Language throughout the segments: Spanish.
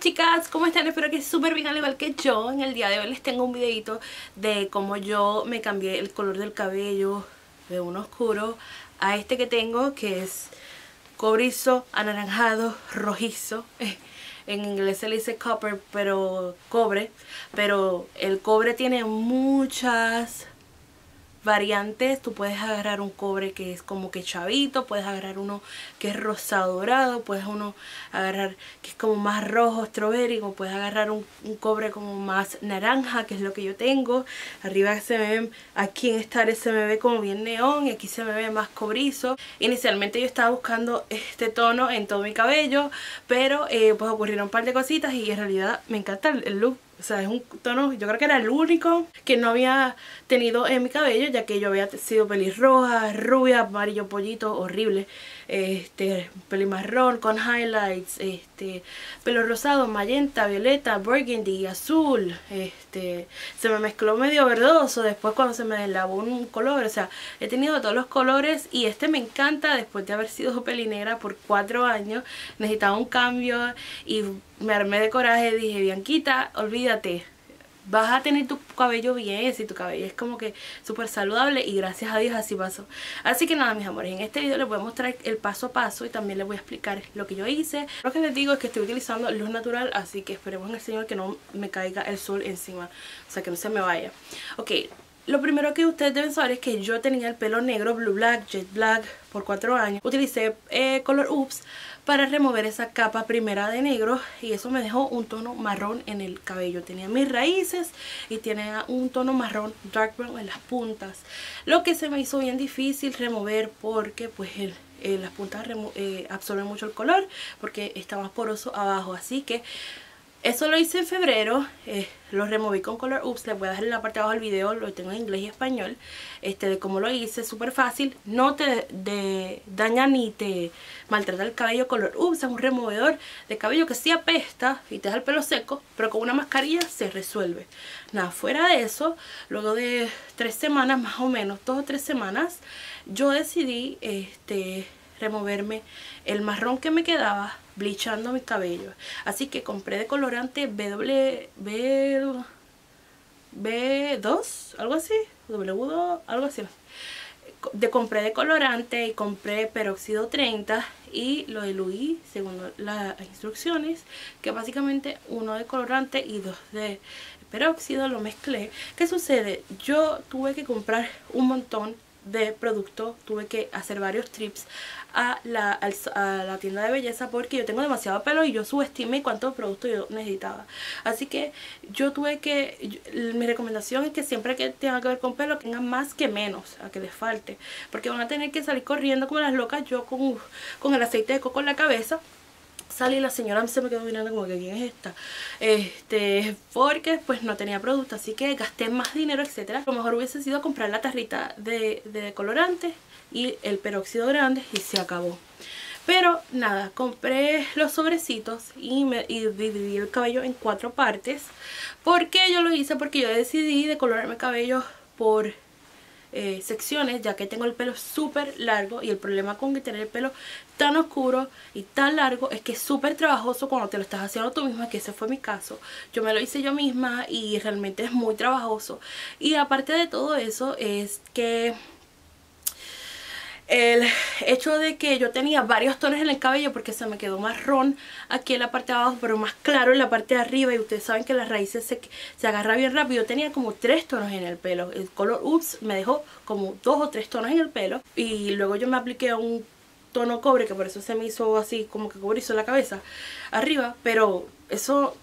Chicas, ¿cómo están? Espero que súper bien al igual que yo. En el día de hoy les tengo un videito de cómo yo me cambié el color del cabello de un oscuro a este que tengo que es cobrizo, anaranjado, rojizo. En inglés se le dice copper, pero cobre, pero el cobre tiene muchas variantes, tú puedes agarrar un cobre que es como que chavito, puedes agarrar uno que es rosado dorado, puedes uno agarrar que es como más rojo, strawberry, o puedes agarrar un, cobre como más naranja, que es lo que yo tengo. Arriba se me ve, aquí en esta área se me ve como bien neón y aquí se me ve más cobrizo. Inicialmente yo estaba buscando este tono en todo mi cabello, pero eh, pues ocurrieron un par de cositas y en realidad me encanta el look o sea, es un tono, yo creo que era el único que no había tenido en mi cabello, ya que yo había sido pelirroja, rubia, amarillo pollito, horrible este, marrón con highlights, este, pelo rosado, magenta, violeta, burgundy, azul, este, se me mezcló medio verdoso después cuando se me deslavó un color, o sea, he tenido todos los colores y este me encanta después de haber sido pelinegra por cuatro años, necesitaba un cambio y me armé de coraje, dije, Bianquita, olvídate, vas a tener tu cabello bien, si tu cabello es como que súper saludable y gracias a Dios así pasó. Así que nada mis amores, en este video les voy a mostrar el paso a paso y también les voy a explicar lo que yo hice. Lo que les digo es que estoy utilizando luz natural, así que esperemos en el Señor que no me caiga el sol encima, o sea que no se me vaya. Ok, lo primero que ustedes deben saber es que yo tenía el pelo negro, blue black, jet black por cuatro años. Utilicé eh, color Oops para remover esa capa primera de negro y eso me dejó un tono marrón en el cabello. Tenía mis raíces y tenía un tono marrón dark brown en las puntas. Lo que se me hizo bien difícil remover porque pues el, eh, las puntas eh, absorben mucho el color porque está más poroso abajo. Así que eso lo hice en febrero, eh, lo removí con Color Oops, les voy a dejar en la parte de abajo el video, lo tengo en inglés y español, este de cómo lo hice, súper fácil, no te daña ni te maltrata el cabello, Color Oops es un removedor de cabello que sí apesta y te deja el pelo seco, pero con una mascarilla se resuelve. Nada, fuera de eso, luego de tres semanas más o menos, dos o tres semanas, yo decidí este removerme el marrón que me quedaba bleachando mi cabello. Así que compré de colorante BW, B, B2, algo así, W2, algo así. De, compré de colorante y compré peróxido 30 y lo diluí según las instrucciones que básicamente uno de colorante y dos de peróxido lo mezclé ¿qué sucede? yo tuve que comprar un montón de producto tuve que hacer varios trips a la, a la tienda de belleza porque yo tengo demasiado pelo y yo subestimé cuántos productos yo necesitaba. Así que yo tuve que mi recomendación es que siempre que tenga que ver con pelo tengan más que menos a que les falte porque van a tener que salir corriendo como las locas yo con, con el aceite de coco en la cabeza salí la señora se me quedó mirando como que quién es esta este porque pues no tenía producto así que gasté más dinero etcétera lo mejor hubiese sido comprar la tarrita de, de colorante y el peróxido grande y se acabó pero nada, compré los sobrecitos y, me, y dividí el cabello en cuatro partes. ¿Por qué yo lo hice? Porque yo decidí decolorarme el cabello por eh, secciones ya que tengo el pelo súper largo y el problema con tener el pelo tan oscuro y tan largo es que es súper trabajoso cuando te lo estás haciendo tú misma que ese fue mi caso. Yo me lo hice yo misma y realmente es muy trabajoso. Y aparte de todo eso es que el hecho de que yo tenía varios tonos en el cabello porque se me quedó marrón aquí en la parte de abajo pero más claro en la parte de arriba y ustedes saben que las raíces se, se agarra bien rápido yo tenía como tres tonos en el pelo. El color Oops me dejó como dos o tres tonos en el pelo. Y luego yo me apliqué un tono cobre que por eso se me hizo así como que cobrizo la cabeza arriba pero eso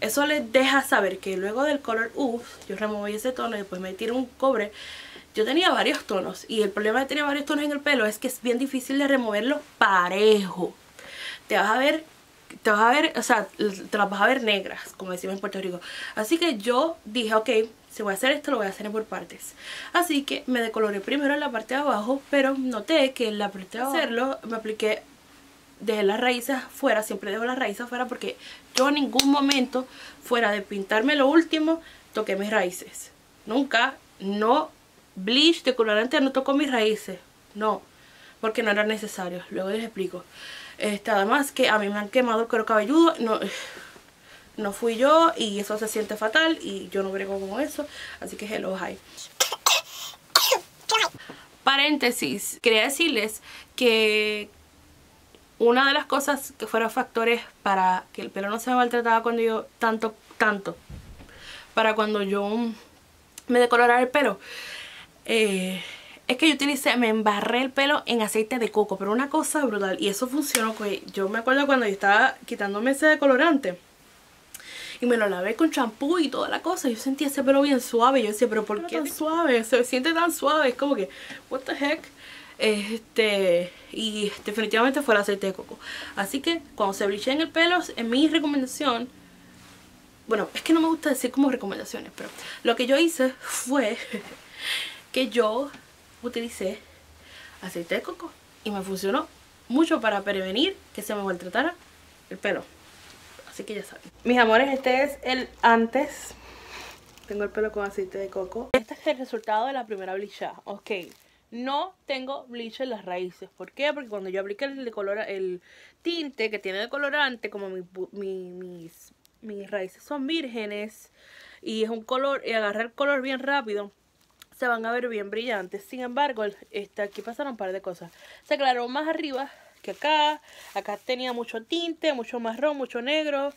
eso les deja saber que luego del color Oops yo removí ese tono y después me tiré un cobre yo tenía varios tonos y el problema de tener varios tonos en el pelo es que es bien difícil de removerlo parejo. Te vas a ver, te vas a ver, o sea, te las vas a ver negras, como decimos en Puerto Rico. Así que yo dije, ok, si voy a hacer esto, lo voy a hacer por partes. Así que me decoloré primero en la parte de abajo, pero noté que en la parte de hacerlo me apliqué dejé las raíces afuera, siempre dejo las raíces afuera porque yo en ningún momento, fuera de pintarme lo último, toqué mis raíces. Nunca, no bleach de colorante no tocó mis raíces. No, porque no era necesario. Luego les explico. Este, además que a mí me han quemado el cuero cabelludo. No, no fui yo y eso se siente fatal y yo no brego con eso, así que hello, hi. Paréntesis, quería decirles que una de las cosas que fueron factores para que el pelo no se me maltrataba cuando yo, tanto, tanto, para cuando yo me decolorara el pelo, eh, es que yo utilicé, me embarré el pelo en aceite de coco, pero una cosa brutal, y eso funcionó, que yo me acuerdo cuando yo estaba quitándome ese decolorante, y me lo lavé con champú y toda la cosa. Yo sentía ese pelo bien suave. Yo decía, pero ¿por qué tan suave? Se siente tan suave. Es como que, what the heck. Este, y definitivamente fue el aceite de coco. Así que cuando se en el pelo, en mi recomendación, bueno, es que no me gusta decir como recomendaciones, pero lo que yo hice fue que yo utilicé aceite de coco y me funcionó mucho para prevenir que se me maltratara el pelo. Así que ya saben. Mis amores, este es el antes. Tengo el pelo con aceite de coco. Este es el resultado de la primera blichada. Ok. No tengo bleach en las raíces. ¿Por qué? Porque cuando yo apliqué el, el tinte que tiene decolorante, como mis, mis raíces son vírgenes y es un color, y agarrar el color bien rápido, se van a ver bien brillantes. Sin embargo, este, aquí pasaron un par de cosas. Se aclaró más arriba que acá. Acá tenía mucho tinte, mucho marrón, mucho negro.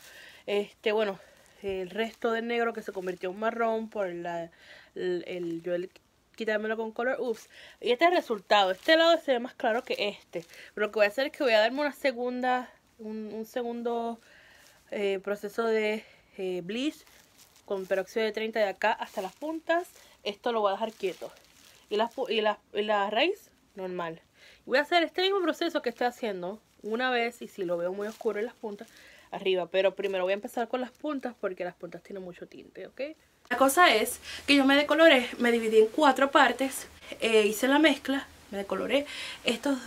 Este, bueno, el resto del negro que se convirtió en marrón por la, el, yo el quitármelo con color ups. Y este es el resultado. Este lado se ve más claro que este. Pero lo que voy a hacer es que voy a darme una segunda un, segundo eh, proceso de eh, bleach con peróxido de 30 de acá hasta las puntas. Esto lo voy a dejar quieto. Y la, y y la raíz normal Voy a hacer este mismo proceso que estoy haciendo una vez y si lo veo muy oscuro en las puntas, arriba. Pero primero voy a empezar con las puntas porque las puntas tienen mucho tinte, ¿ok? La cosa es que yo me decoloré, me dividí en cuatro partes, eh, hice la mezcla, me decoloré estos,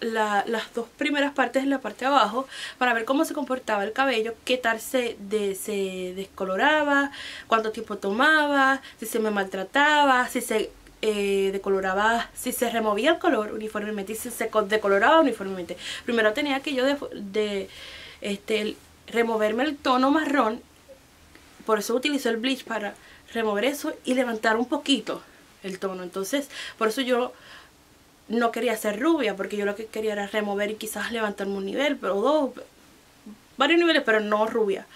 las dos primeras partes en la parte de abajo para ver cómo se comportaba el cabello, qué tal se, se descoloraba, cuánto tiempo tomaba, si se me maltrataba, si se eh, decoloraba, si se removía el color uniformemente y si se decoloraba uniformemente. Primero tenía que yo de, este, removerme el tono marrón, por eso utilizo el bleach para remover eso y levantar un poquito el tono. Entonces, por eso yo no quería ser rubia, porque yo lo que quería era remover y quizás levantarme un nivel, pero dos, varios niveles, pero no rubia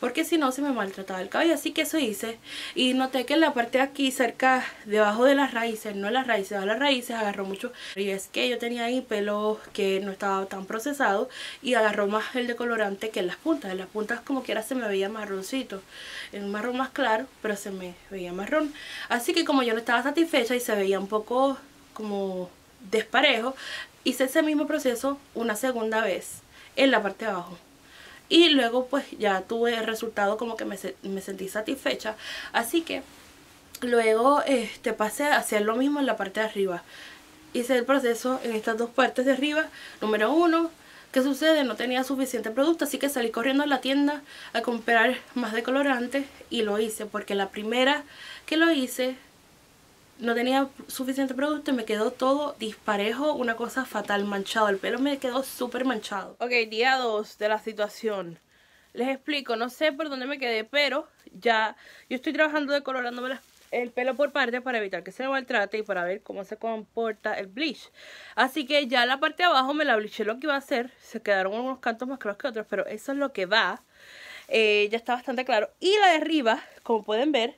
porque si no se me maltrataba el cabello, así que eso hice. Y noté que en la parte de aquí cerca, debajo de las raíces, no las raíces, a las raíces agarró mucho y es que yo tenía ahí pelo que no estaba tan procesado y agarró más el decolorante que en las puntas, en las puntas como quiera se me veía marroncito, en un marrón más claro, pero se me veía marrón, así que como yo no estaba satisfecha y se veía un poco como desparejo, hice ese mismo proceso una segunda vez en la parte de abajo y luego pues ya tuve el resultado como que me, sentí satisfecha. Así que luego este pasé a hacer lo mismo en la parte de arriba. Hice el proceso en estas dos partes de arriba. Número uno ¿Qué sucede? No tenía suficiente producto, así que salí corriendo a la tienda a comprar más decolorante y lo hice, porque la primera que lo hice no tenía suficiente producto y me quedó todo disparejo, una cosa fatal, manchado. El pelo me quedó súper manchado. Ok, día 2 de la situación. Les explico, no sé por dónde me quedé, pero ya yo estoy trabajando decolorándome el pelo por parte para evitar que se me maltrate y para ver cómo se comporta el bleach. Así que ya la parte de abajo me la bleaché lo que iba a hacer. Se quedaron unos cantos más claros que otros, pero eso es lo que va. Eh, ya está bastante claro. Y la de arriba, como pueden ver,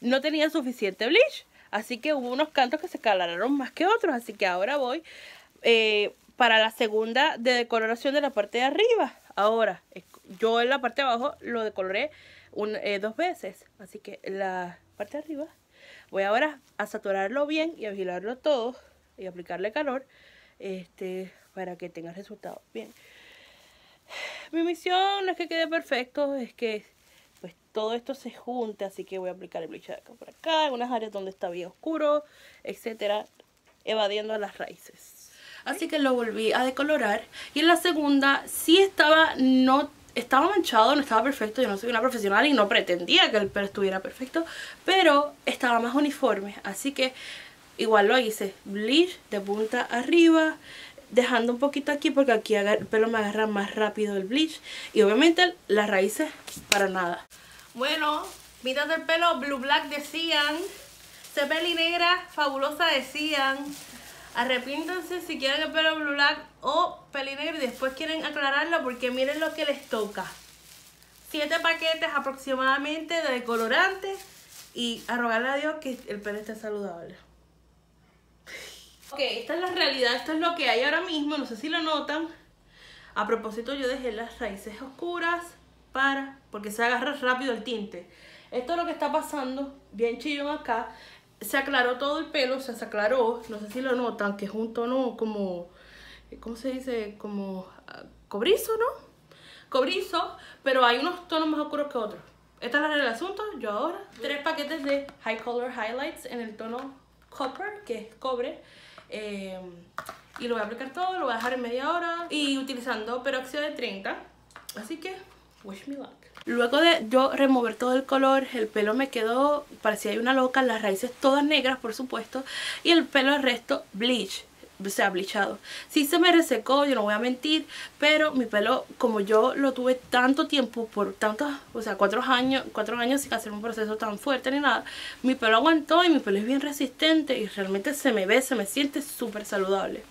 no tenía suficiente bleach. Así que hubo unos cantos que se calaron más que otros. Así que ahora voy eh, para la segunda de decoloración de la parte de arriba. Ahora, yo en la parte de abajo lo decoloré eh, dos veces. Así que la parte de arriba voy ahora a saturarlo bien y a vigilarlo todo. Y aplicarle calor este para que tenga resultados bien. Mi misión no es que quede perfecto, es que pues todo esto se junte, así que voy a aplicar el bleach de acá por acá, en unas áreas donde está bien oscuro, etcétera, evadiendo las raíces. Así que lo volví a decolorar y en la segunda sí estaba, no estaba manchado, no estaba perfecto, yo no soy una profesional y no pretendía que el pelo estuviera perfecto, pero estaba más uniforme, así que igual lo hice, bleach de punta arriba, dejando un poquito aquí porque aquí el pelo me agarra más rápido el bleach. Y obviamente las raíces para nada. Bueno, mitad del pelo blue black decían. Se peli negra, fabulosa decían. Arrepiéntanse si quieren el pelo blue black o peli negra y después quieren aclararlo porque miren lo que les toca. Siete paquetes aproximadamente de decolorante y a rogarle a Dios que el pelo esté saludable. Ok, esta es la realidad, esto es lo que hay ahora mismo, no sé si lo notan. A propósito yo dejé las raíces oscuras para, porque se agarra rápido el tinte. Esto es lo que está pasando, bien chillón acá. Se aclaró todo el pelo, se aclaró, no sé si lo notan, que es un tono como, ¿cómo se dice? Como ah, cobrizo, ¿no? Cobrizo, pero hay unos tonos más oscuros que otros. Esta es la del asunto, yo ahora. Tres paquetes de High Color Highlights en el tono Copper, que es cobre. Em, y lo voy a aplicar todo, lo voy a dejar en media hora y utilizando peróxido de 30. Así que, wish me luck. Luego de yo remover todo el color, el pelo me quedó, parecía una loca, las raíces todas negras por supuesto, y el pelo el resto bleach o sea, bleachado. Sí se me resecó, yo no voy a mentir, pero mi pelo, como yo lo tuve tanto tiempo, por tantos, o sea, cuatro años, cuatro años sin hacer un proceso tan fuerte ni nada, mi pelo aguantó y mi pelo es bien resistente y realmente se me ve, se me siente súper saludable.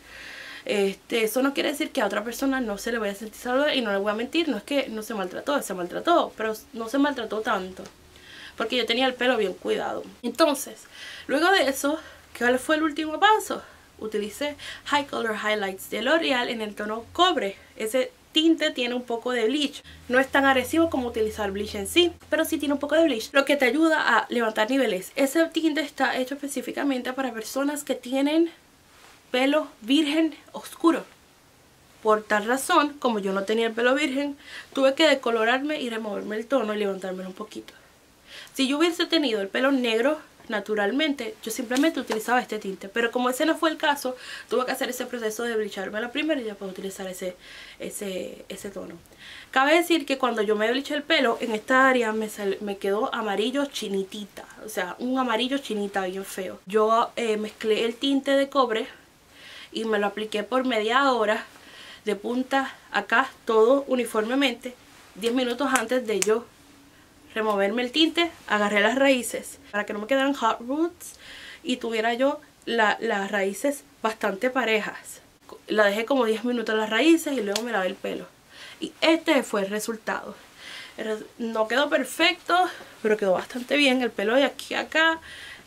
Este, eso no quiere decir que a otra persona no se le vaya a sentir saludable y no le voy a mentir, no es que no se maltrató, se maltrató, pero no se maltrató tanto. Porque yo tenía el pelo bien cuidado. Entonces, luego de eso, ¿cuál fue el último paso? Utilicé High Color Highlights de L'Oreal en el tono cobre. Ese tinte tiene un poco de bleach. No es tan agresivo como utilizar bleach en sí, pero sí tiene un poco de bleach, lo que te ayuda a levantar niveles. Ese tinte está hecho específicamente para personas que tienen pelo virgen oscuro. Por tal razón, como yo no tenía el pelo virgen, tuve que decolorarme y removerme el tono y levantármelo un poquito. Si yo hubiese tenido el pelo negro naturalmente, yo simplemente utilizaba este tinte. Pero como ese no fue el caso, tuve que hacer ese proceso de blicharme la primera y ya puedo utilizar ese, ese, ese tono. Cabe decir que cuando yo me bliché el pelo, en esta área me, me quedó amarillo chinitita. O sea, un amarillo chinita bien feo. Yo eh, mezclé el tinte de cobre y me lo apliqué por media hora de punta acá, todo uniformemente, 10 minutos antes de yo removerme el tinte, agarré las raíces para que no me quedaran hot roots y tuviera yo las raíces bastante parejas. La dejé como 10 minutos las raíces y luego me lavé el pelo. Y este fue el resultado. No quedó perfecto, pero quedó bastante bien. El pelo de aquí a acá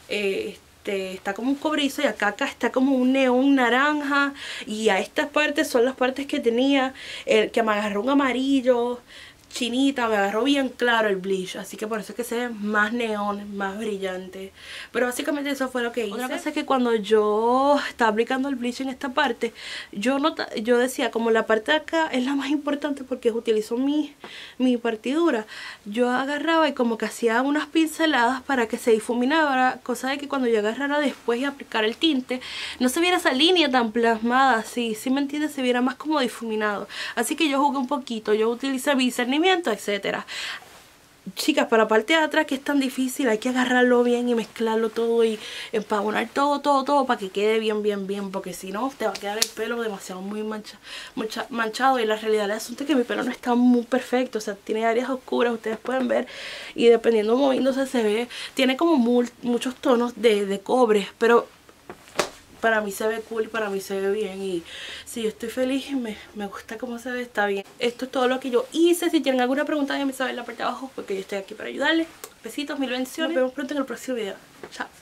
este, está como un cobrizo y acá, acá está como un neón naranja. Y a estas partes son las partes que tenía, el que me agarró un amarillo chinita, me agarró bien claro el bleach, así que por eso es que se ve más neón, más brillante. Pero básicamente eso fue lo que hice. Otra cosa es que cuando yo estaba aplicando el bleach en esta parte, yo nota, yo decía, como la parte de acá es la más importante porque utilizo mi, mi partidura, yo agarraba y como que hacía unas pinceladas para que se difuminara, cosa de que cuando yo agarrara después y aplicar el tinte, no se viera esa línea tan plasmada así, si me entiendes, se viera más como difuminado. Así que yo jugué un poquito, yo utilicé mi etcétera. Chicas, para la parte de atrás que es tan difícil, hay que agarrarlo bien y mezclarlo todo y empavonar todo, todo, todo para que quede bien, bien, bien. Porque si no, te va a quedar el pelo demasiado muy mancha, manchado. Y la realidad del asunto es que mi pelo no está muy perfecto. O sea, tiene áreas oscuras, ustedes pueden ver. Y dependiendo moviéndose se ve, tiene como muchos tonos de, de cobre. Pero para mí se ve cool, para mí se ve bien y si yo estoy feliz y me, me, gusta cómo se ve, está bien. Esto es todo lo que yo hice, si tienen alguna pregunta déjenme saber en la parte de abajo porque yo estoy aquí para ayudarles. Besitos, mil bendiciones, nos vemos pronto en el próximo video. Chao.